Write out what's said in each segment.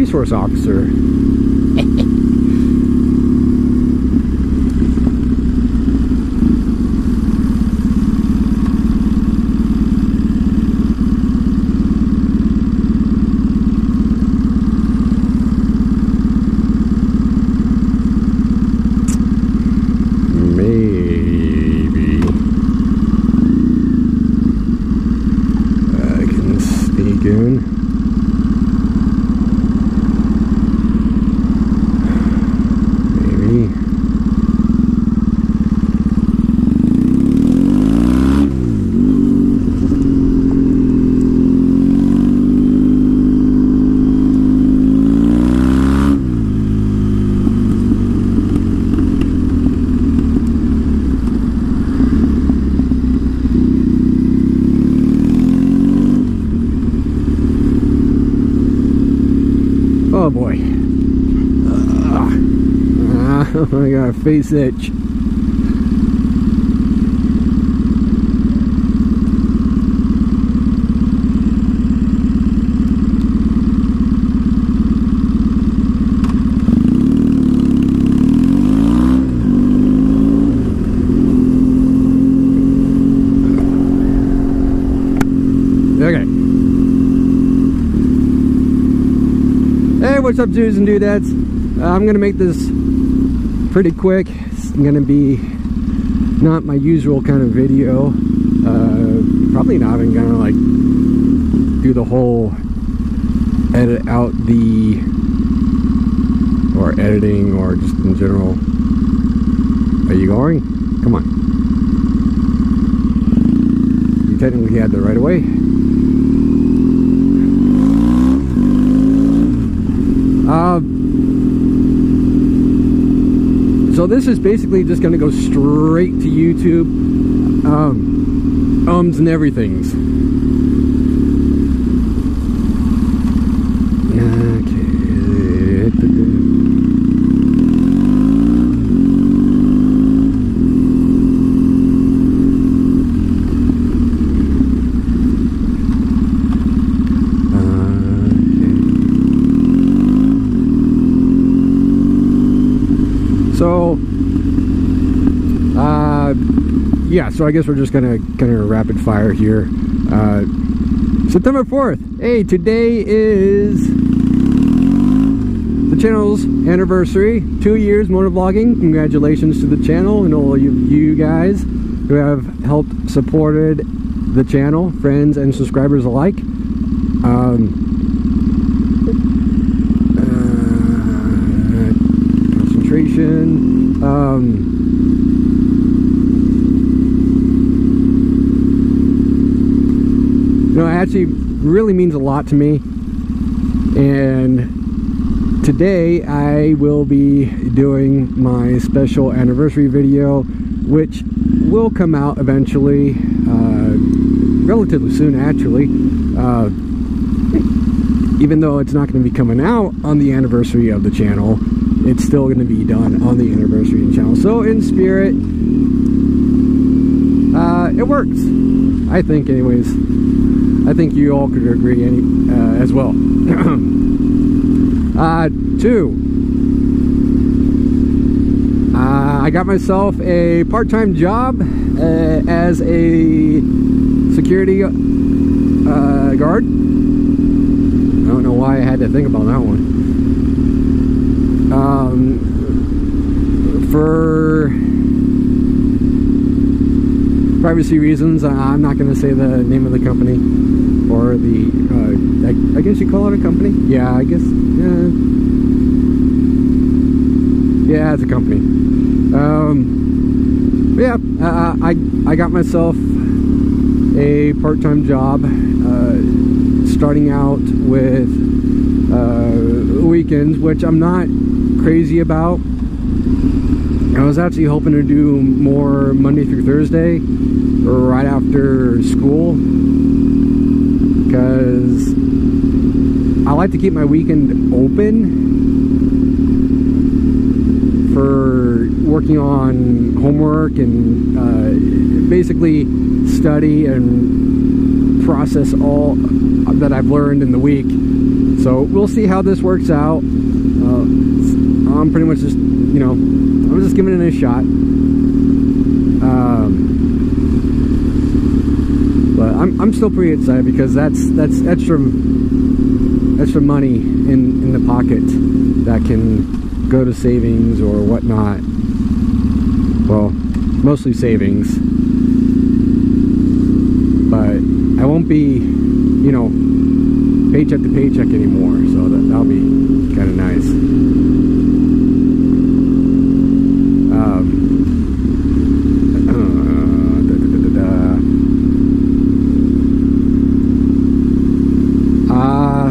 resource officer. Maybe I can sneak in. Maybe. Oh boy. Ugh. I got a face itch. Okay. Hey, what's up, dudes and dudettes? Uh, I'm gonna make this pretty quick. It's gonna be not my usual kind of video. Uh, probably not even gonna like do the whole edit out the or editing or just in general. Are you going? Come on. You technically had the right of way. Uh, so this is basically just going to go straight to YouTube. Um, ums and everything's. Okay. So, uh, yeah, so I guess we're just gonna kind of rapid fire here. Uh, September 4th. Hey, today is the channel's anniversary. Two years motovlogging. Congratulations to the channel and all you, you guys who have helped supported the channel, friends and subscribers alike. Um, uh, concentration. Um, you know, it actually really means a lot to me. And today I will be doing my special anniversary video, which will come out eventually, uh, relatively soon actually. Uh, even though it's not going to be coming out on the anniversary of the channel, it's still going to be done on the anniversary of the channel. So in spirit, uh, it works. I think, anyways. I think you all could agree any, uh, as well. uh, two. Uh, I got myself a part-time job uh, as a security uh, guard. I don't know why I had to think about that one. Um, for privacy reasons, I'm not going to say the name of the company or the. Uh, I, guess you call it a company. Yeah, I guess. Yeah, yeah, it's a company. Um, yeah, uh, I I got myself a part-time job, uh, starting out with uh, weekends, which I'm not crazy about. I was actually hoping to do more Monday through Thursday, right after school, because I like to keep my weekend open for working on homework and uh, basically study and process all that I've learned in the week so we'll see how this works out. Uh, I'm pretty much just, you know, I'm just giving it a shot. Um, but I'm, I'm still pretty excited because that's that's extra extra money in in the pocket that can go to savings or whatnot. Well, mostly savings, but I won't be, you know, paycheck to paycheck anymore. So that that'll be kind of nice. Um, uh, da, da, da, uh,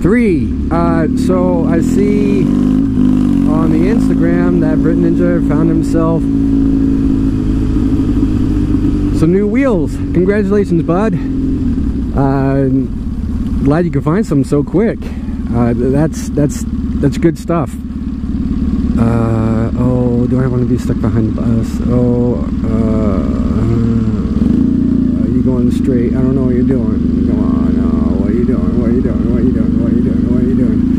three. Uh, so I see on the Instagram that Brit Ninja found himself some new wheels. Congratulations, bud. Uh, glad you could find some so quick. Uh, that's that's that's good stuff. Uh, oh, do I want to be stuck behind the bus? Oh, uh, are you going straight? I don't know what you're doing. Come on, oh, what are you doing? What are you doing? What are you doing? What are you doing? What are you doing?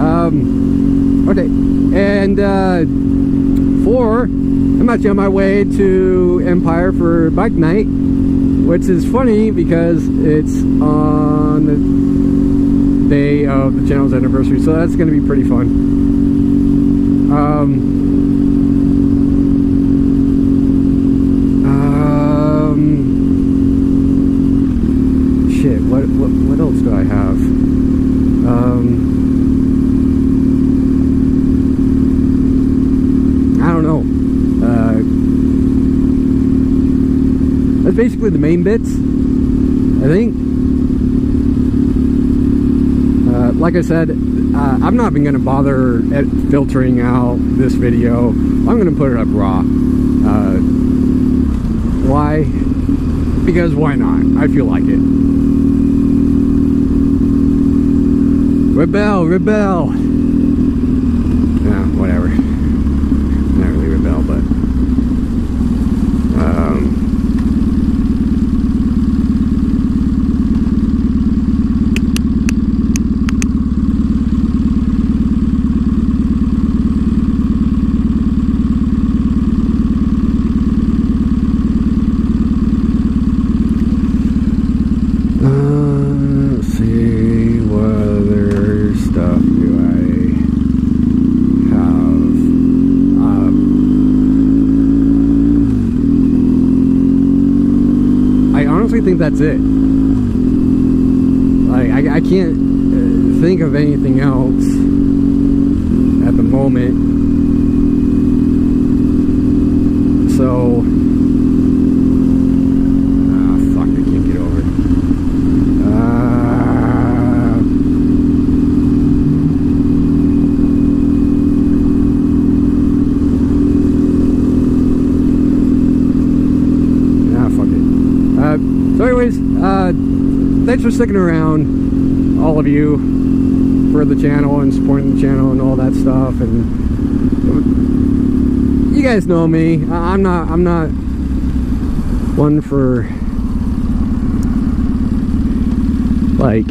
Um, okay, and uh, four, I'm actually on my way to Empire for bike night, which is funny because it's on the day of the channel's anniversary, so that's going to be pretty fun. Um, um, shit, what, what, what else do I have? Um, I don't know. Uh, that's basically the main bits, I think. Uh, like I said, uh, I'm not even going to bother at filtering out this video. I'm going to put it up raw. Uh, why? Because why not? I feel like it. Rebel, rebel. Yeah, whatever not really rebel, but um, uh, let's see what other stuff do I have. I think that's it. Like I, I can't uh, think of anything else at the moment. So, ah, fuck, I can't get over it. Uh, Yeah, fuck it. Uh, so anyways, uh, thanks for sticking around, all of you, for the channel and supporting the channel and all that stuff. And you guys know me. I'm not. I'm not one for like.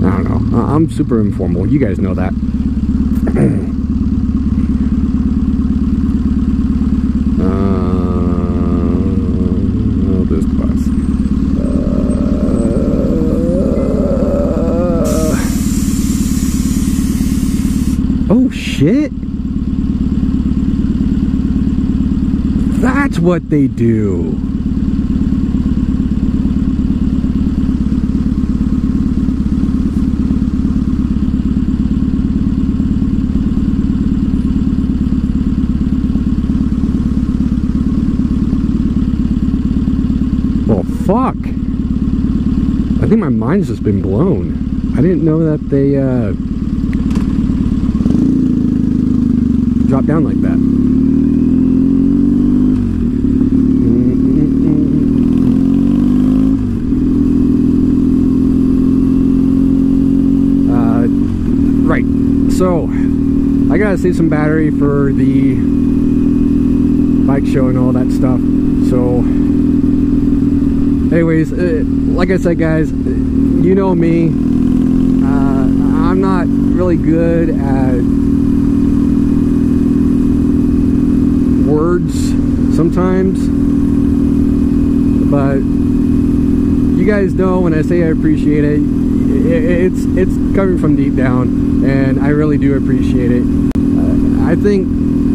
I don't know. I'm super informal. You guys know that. Uh, oh, this bus. Uh, oh shit! That's what they do. Well, fuck. I think my mind's just been blown. I didn't know that they uh, drop down like that. Uh, right, so I gotta save some battery for the bike show and all that stuff. So, anyways, uh, like I said, guys, you know me. Uh, I'm not really good at words sometimes, but you guys know when I say I appreciate it, it's it's coming from deep down, and I really do appreciate it. Uh, I think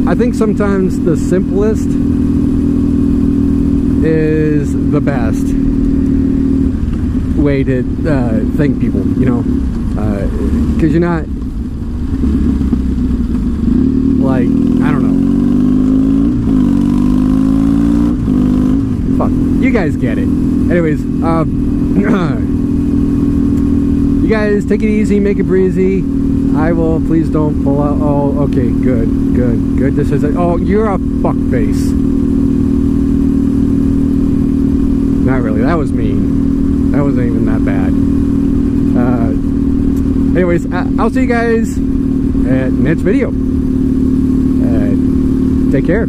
I think sometimes the simplest is the best way to uh, thank people, you know, because uh, you're not like I don't know. Fuck, you guys get it. Anyways, um. you guys take it easy make it breezy. I will please don't pull out. Oh okay good good good. This is a, oh you're a fuck face. Not really. That was mean. That wasn't even that bad. Uh, anyways I'll see you guys at next video. Uh, take care